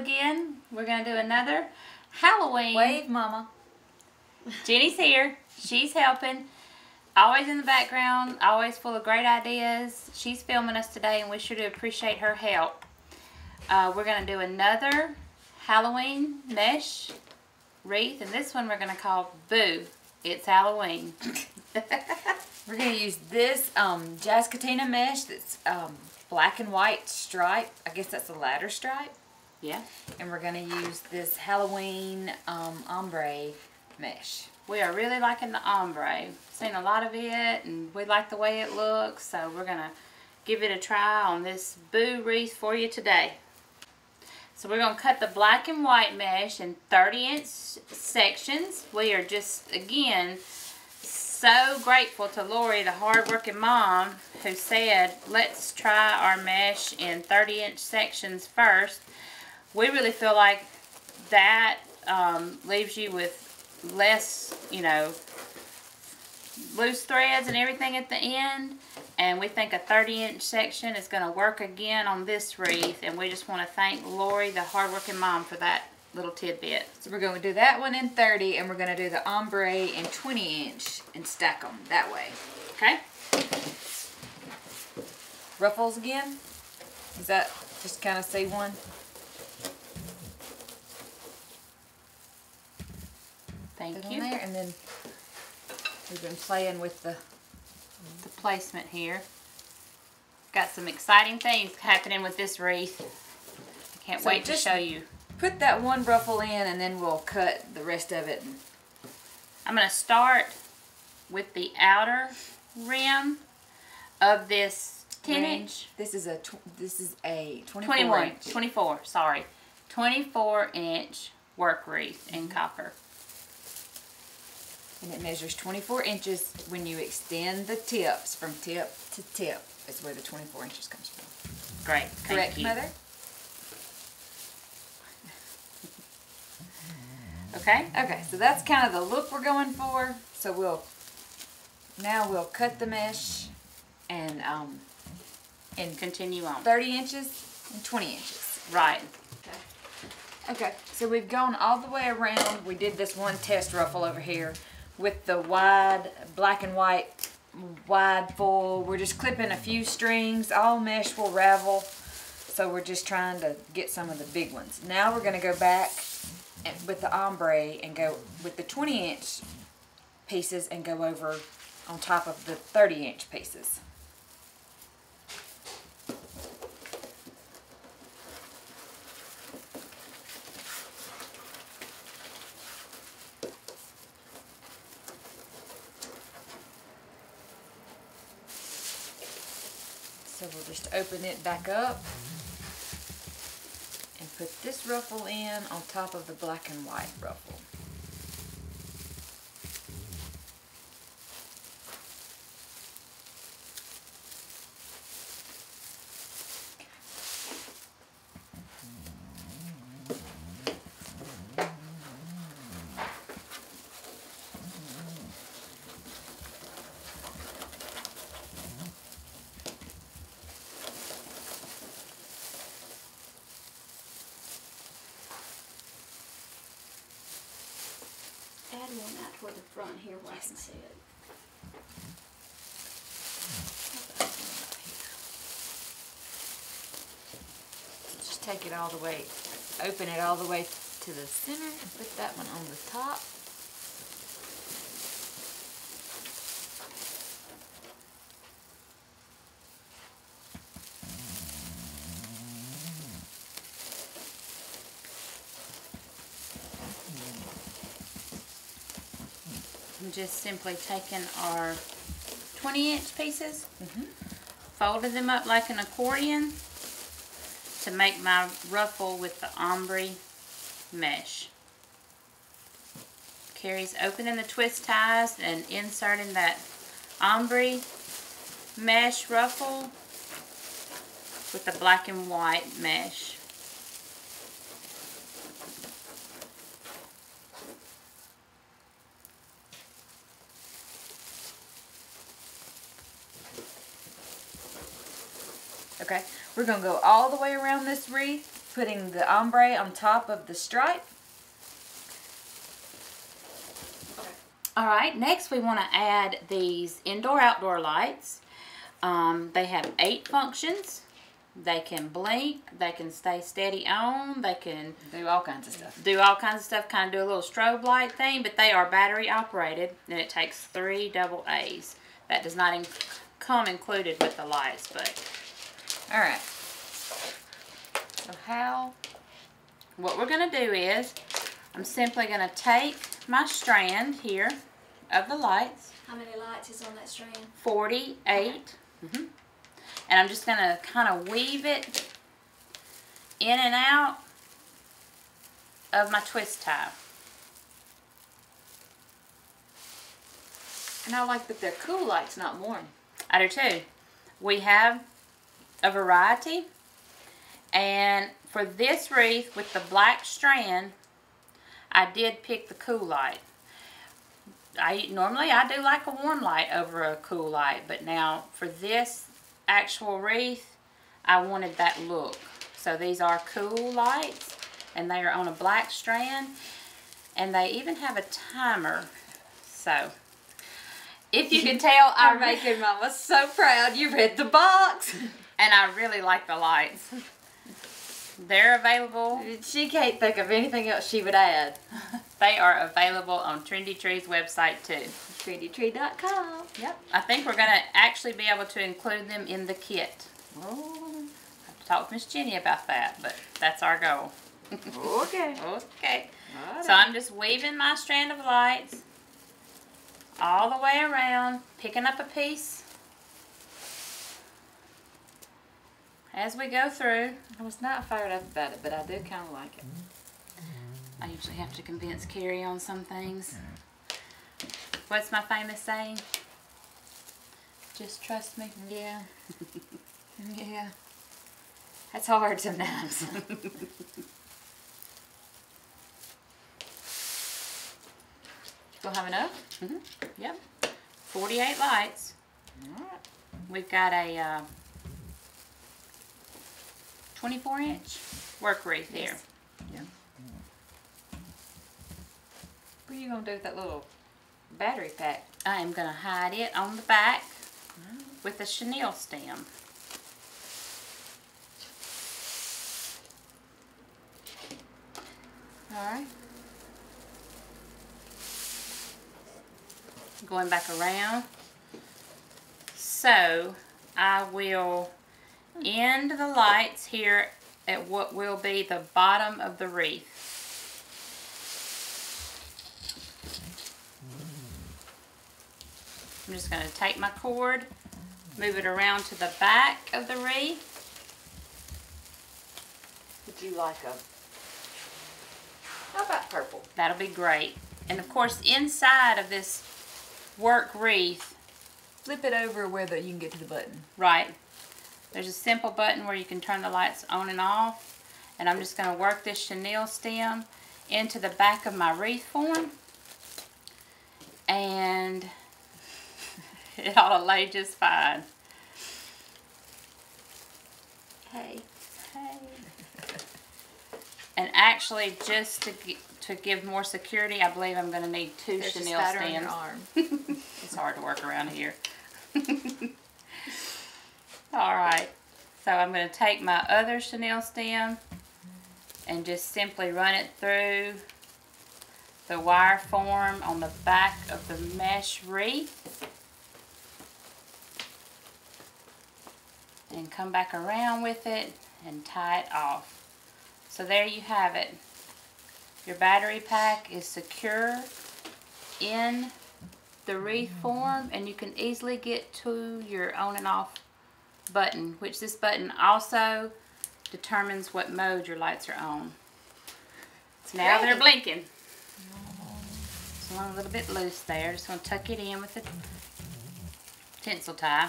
Again. We're going to do another Halloween. Wave, Mama. Jenny's here. She's helping. Always in the background, always full of great ideas. She's filming us today and we sure do appreciate her help. Uh, we're going to do another Halloween mesh wreath and this one we're going to call Boo. It's Halloween. We're going to use this um, Jazz Katina mesh that's um, black and white stripe. I guess that's a ladder stripe. Yeah. And we're going to use this Halloween um, ombre mesh. We are really liking the ombre. Seen a lot of it and we like the way it looks. So we're going to give it a try on this Boo wreath for you today. So we're going to cut the black and white mesh in 30 inch sections. We are just, again, so grateful to Lori, the hardworking mom, who said, let's try our mesh in 30 inch sections first we really feel like that um, leaves you with less, you know, loose threads and everything at the end. And we think a 30 inch section is going to work again on this wreath. And we just want to thank Lori, the hardworking mom, for that little tidbit. So we're going to do that one in 30 and we're going to do the ombre in 20 inch and stack them that way. Okay. Ruffles again. Is that just kind of C1? Thank you. there and then we've been playing with the The placement here. Got some exciting things happening with this wreath. I can't So wait to show you. put that one ruffle in and then we'll cut the rest of it. I'm going to start with the outer rim of this 10 Ring. inch. This is a this is a 24 21, inch. 24, sorry. 24 inch work wreath in Mm-hmm. copper. And it measures 24 inches when you extend the tips from tip to tip. Is where the 24 inches comes from. Great. Thank Correct, you. Mother? Okay. Okay, so that's kind of the look we're going for. So we'll now we'll cut the mesh and um in Continue on. 30 inches and 20 inches. Right. Okay. okay, so we've gone all the way around. We did this one test ruffle over here with the wide black and white wide full. We're just clipping a few strings. All mesh will ravel. So we're just trying to get some of the big ones. Now we're going to go back with the ombre and go with the 20 inch pieces and go over on top of the 30 inch pieces. We'll just open it back up and put this ruffle in on top of the black and white ruffle. Front here where I can see it. Just take it all the way, open it all the way to the center and put that one on the top. Just simply taking our 20 inch pieces, Mhm. folded them up like an accordion to make my ruffle with the ombre mesh. Carrie's opening the twist ties and inserting that ombre mesh ruffle with the black and white mesh. Okay, we're gonna go all the way around this wreath putting the ombre on top of the stripe. All right, next we want to add these indoor-outdoor lights. Um, they have eight functions. They can blink, they can stay steady on, they can Do all kinds of stuff. do all kinds of stuff, kind of do a little strobe light thing, but they are battery operated and it takes three double A's. That does not in come included with the lights, but All right. So how? what we're going to do is I'm simply going to take my strand here of the lights, How many lights is on that strand? 48, mhm, and I'm just going to kind of weave it in and out of my twist tie. And I like that they're cool lights, not warm. I do too. We have a variety. And for this wreath with the black strand, I did pick the cool light. I normally I do like a warm light over a cool light, but now for this actual wreath, I wanted that look. So these are cool lights and they are on a black strand and they even have a timer. So if you can tell, I'm making Mama so proud. You read the box. and I really like the lights. They're available. She can't think of anything else she would add. They are available on Trendy Tree's website too. TrendyTree.com. Yep. I think we're gonna actually be able to include them in the kit. Oh, have to talk with Miss Jenny about that, but that's our goal. okay. Okay. So I'm just weaving my strand of lights all the way around, picking up a piece as we go through. I was not fired up about it, but I do kind of like it. I usually have to convince Carrie on some things. What's my famous saying? Just trust me. Yeah. yeah. That's hard sometimes. Still have enough? hmm Yep. 48 lights. Alright. We've got a uh, 24 inch work wreath there. Yes. Yeah. What are you gonna do with that little battery pack? I am going to hide it on the back with a chenille stem. Alright. Going back around. So I will end the lights here at what will be the bottom of the wreath. I'm just going to take my cord, move it around to the back of the wreath. Would you like a? How about purple? That'll be great. And of course, inside of this work wreath, Flip it over where the, you can get to the button. right, there's a simple button where you can turn the lights on and off. And I'm just going to work this chenille stem into the back of my wreath form. And it ought to lay just fine. Hey. Hey. And actually, just to, to give more security, I believe I'm going to need two There's chenille stems. arm. It's hard to work around here. All right, so I'm going to take my other chenille stem and just simply run it through the wire form on the back of the mesh wreath. And come back around with it and tie it off. So there you have it. Your battery pack is secure in the wreath form and you can easily get to your on and off button which this button also determines what mode your lights are on. So now they're blinking. It's a little bit loose there. Just going to tuck it in with the tinsel tie.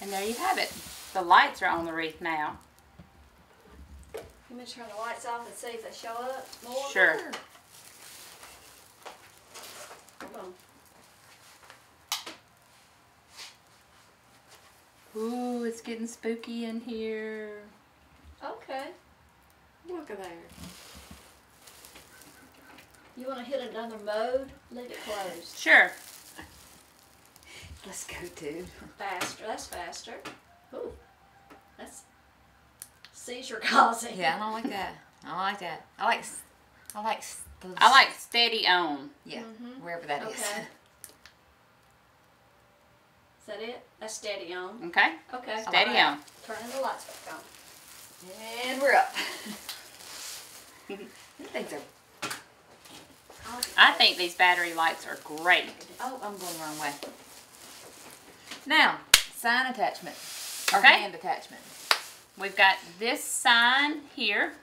And there you have it. The lights are on the wreath now. You want me to turn the lights off and see if they show up more? Sure. Hold on. Ooh, it's getting spooky in here. Okay. Look at there. You want to hit another mode? Leave it closed. Sure. Let's go to. Faster. That's faster. Ooh. That's seizure causing. Yeah, I don't like that. I don't like that. I like. s- I like. s- I like steady on. Yeah, Mhm. wherever that is. Okay. Is that it? That's steady on. Okay? Okay. Steady Alright. on. Turning the lights back on. And we're up. These things are. I think these battery lights are great. Oh, I'm going the wrong way. Now, sign attachment. Or Okay. hand attachment. We've got this sign here,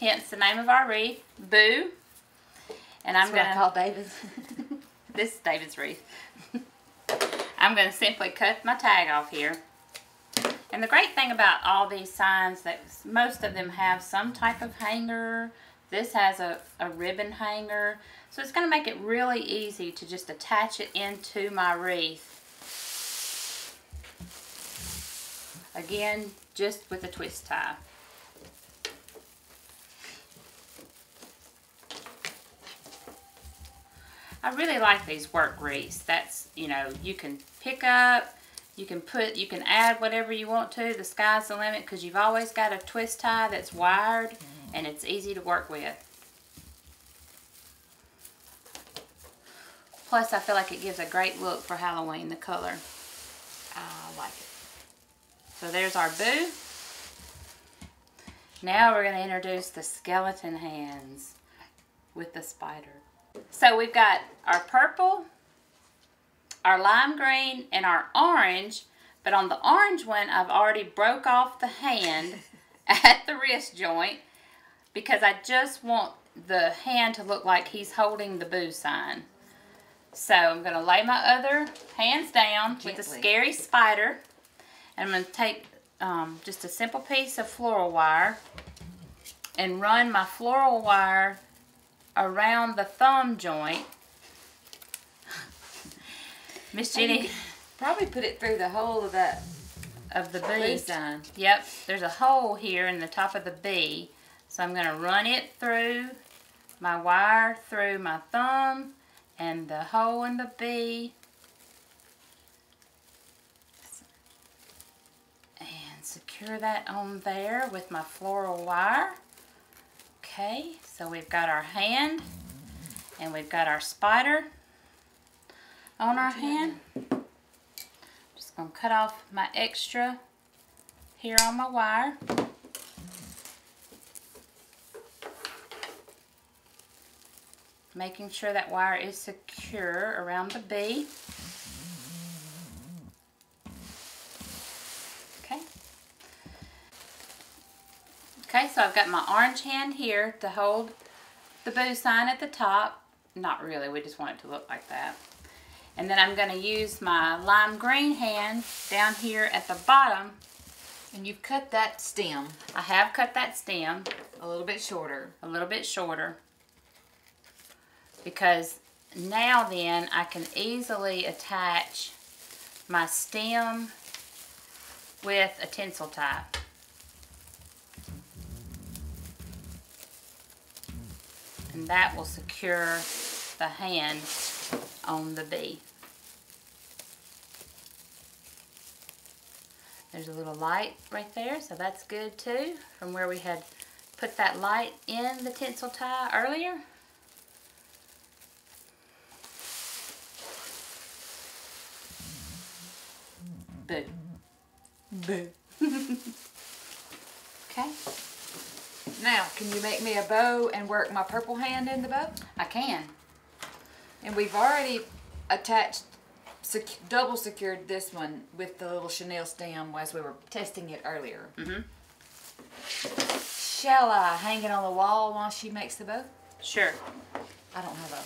hence the name of our wreath, Boo. And I'm what gonna call David's. this is David's wreath. I'm gonna simply cut my tag off here. And the great thing about all these signs that most of them have some type of hanger. This has a, a ribbon hanger. So it's gonna make it really easy to just attach it into my wreath. Again, just with a twist tie. I really like these work wreaths. That's, you know, you can pick up, you can put, you can add whatever you want to. The sky's the limit because you've always got a twist tie that's wired mm-hmm. and it's easy to work with. Plus, I feel like it gives a great look for Halloween, the color. I like it. So there's our boo. Now we're going to introduce the skeleton hands with the spider. So we've got our purple, our lime green, and our orange. But on the orange one, I've already broke off the hand at the wrist joint because I just want the hand to look like he's holding the boo sign. So I'm going to lay my other hands down with the scary spider. And I'm going to take um, just a simple piece of floral wire and run my floral wire around the thumb joint. Miss Jenny Probably put it through the hole of that of the bee. sign. Yep, there's a hole here in the top of the bee. So I'm going to run it through my wire through my thumb and the hole in the bee. And secure that on there with my floral wire. Okay, so we've got our hand and we've got our spider on our hand. Just gonna cut off my extra here on my wire. Making sure that wire is secure around the bee. Okay. Okay, so I've got my orange hand here to hold the boo sign at the top. Not really, we just want it to look like that. And then I'm going to use my lime green hand down here at the bottom. And you've cut that stem I have cut that stem a little bit shorter. a little bit shorter because now then I can easily attach my stem with a tinsel tie. And that will secure the hand on the bee. There's a little light right there, so that's good too, from where we had put that light in the tinsel tie earlier. Boo. Boo. Okay, Now, can you make me a bow and work my purple hand in the bow? I can. And we've already attached, sec- double secured this one with the little chenille stem as we were testing it earlier. Mhm. Shall I hang it on the wall while she makes the bow? Sure. I don't have a.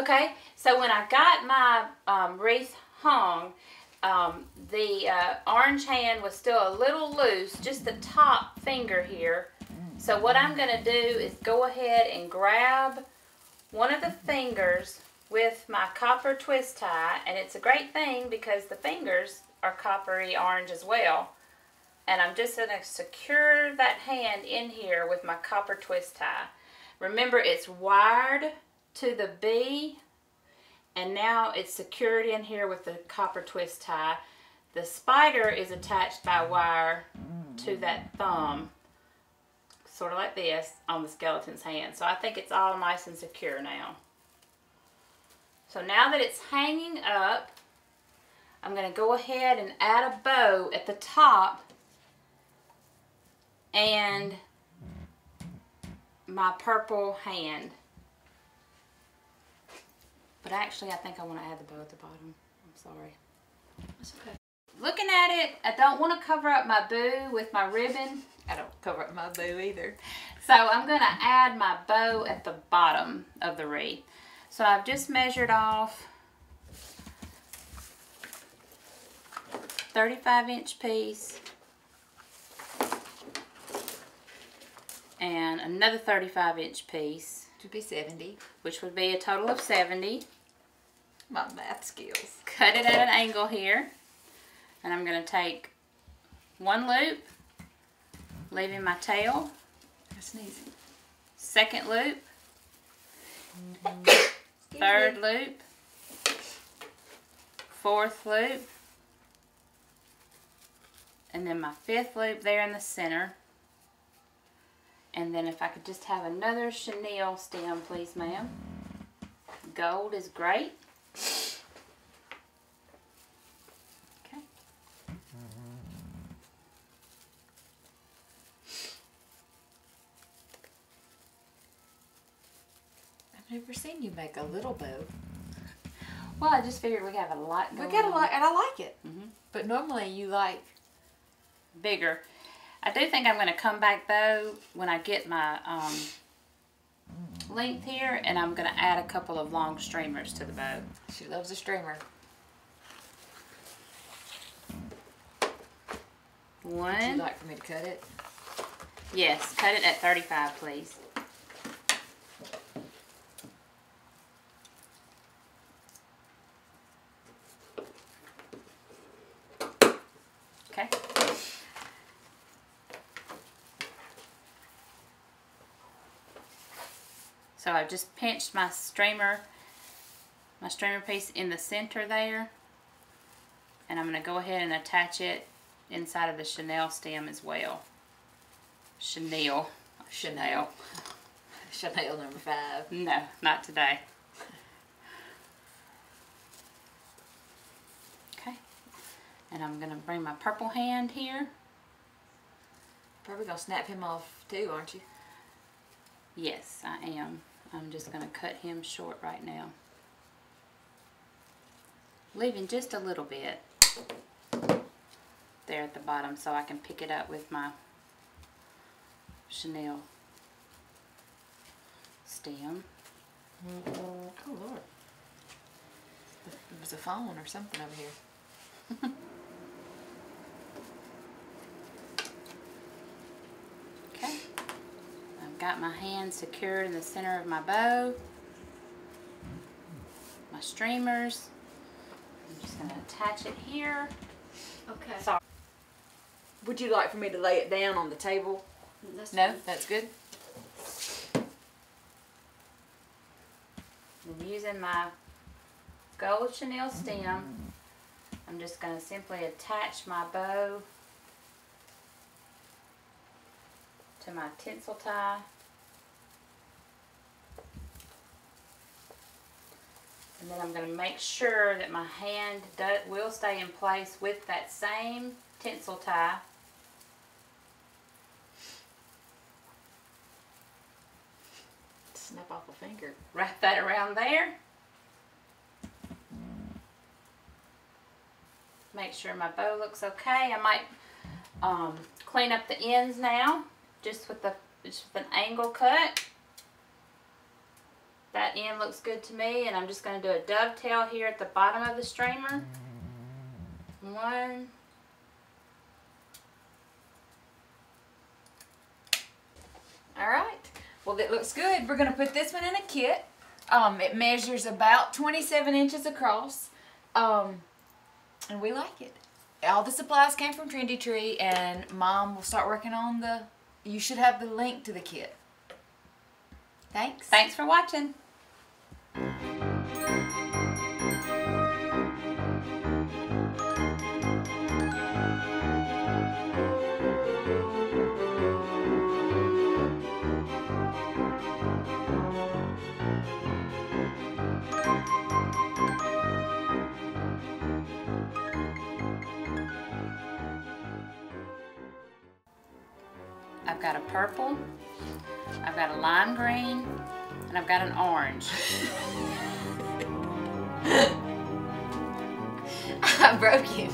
Okay, so when I got my um, wreath hung, um, the uh, orange hand was still a little loose, just the top finger here. So what I'm going to do is go ahead and grab one of the fingers with my copper twist tie and it's a great thing because the fingers are coppery orange as well. And I'm just going to secure that hand in here with my copper twist tie. Remember it's wired to the B and now it's secured in here with the copper twist tie. The spider is attached by wire to that thumb, sort of like this, on the skeleton's hand. So I think it's all nice and secure now. So now that it's hanging up, I'm going to go ahead and add a bow at the top and my purple hand. But actually, I think I want to add the bow at the bottom. I'm sorry. That's okay. Looking at it, I don't want to cover up my boo with my ribbon. I don't cover up my boo either. So I'm going to add my bow at the bottom of the wreath. So I've just measured off 35 inch piece and another 35 inch piece, Should be 70. which would be a total of 70. My math skills. Cut it at an angle here. And I'm going to take one loop, leaving my tail, That's easy. second loop, third loop, fourth loop, and then my fifth loop there in the center. And then if I could just have another chenille stem, please, ma'am. Gold is great. Okay. I've never seen you make a little bow. Well, I just figured we have a lot We got a lot, and I like it. Mhm. But normally you like bigger. I do think I'm going to come back though when I get my um, length here and I'm going to add a couple of long streamers to the bow. she loves a streamer. Would you One. like for me to cut it? Yes, cut it at 35 please. Okay. So I've just pinched my streamer, my streamer piece in the center there. And I'm going to go ahead and attach it inside of the Chanel stem as well. Chanel. Chanel. Chanel number five. No, not today. Okay. And I'm going to bring my purple hand here. Probably gonna snap him off too, aren't you? Yes, I am. I'm just going to cut him short right now. Leaving just a little bit there at the bottom so I can pick it up with my Chanel stem. Oh Lord. There was a phone or something over here. Okay. I've got my hand secured in the center of my bow. My streamers. I'm just going to attach it here. Okay. Sorry. Would you like for me to lay it down on the table? That's No? fine. That's good. I'm using my gold chenille stem. I'm just going to simply attach my bow to my tinsel tie. And then I'm going to make sure that my hand does, will stay in place with that same tinsel tie. Snap off a finger. Wrap that around there. Make sure my bow looks okay. I might um, clean up the ends now, just with the just with an angle cut. That end looks good to me, and I'm just going to do a dovetail here at the bottom of the streamer. One. All right. Well, that looks good. We're gonna put this one in a kit. Um, it measures about 27 inches across. Um, and we like it. All the supplies came from Trendy Tree, and Mom will start working on the. You should have the link to the kit. Thanks. Thanks for watching. I've got a purple, I've got a lime green, and I've got an orange. I broke it.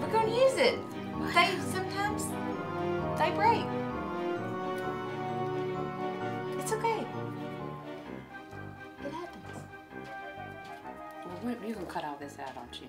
We're gonna use it. They sometimes they break. It's okay. It happens. Well, you can cut all this out, don't you?